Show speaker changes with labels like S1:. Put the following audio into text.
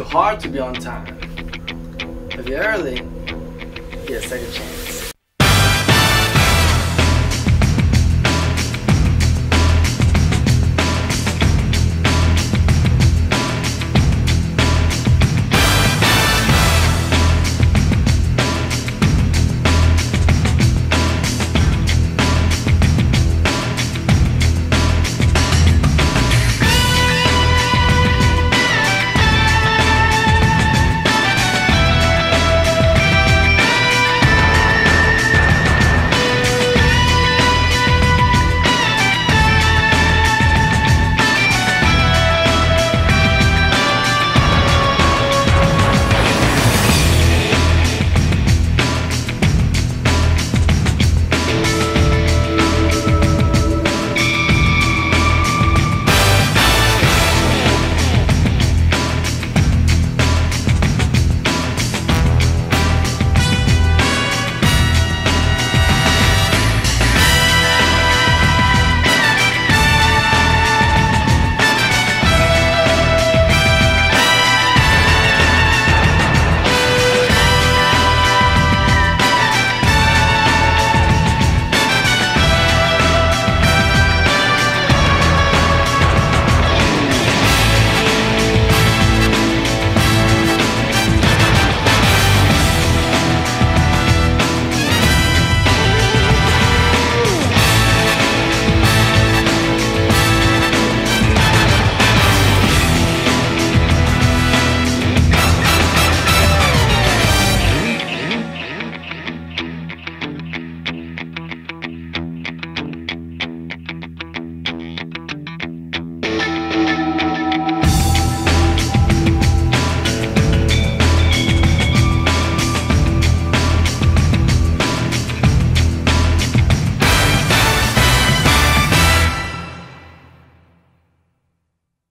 S1: too hard to be on time. If you're early, you get a second chance.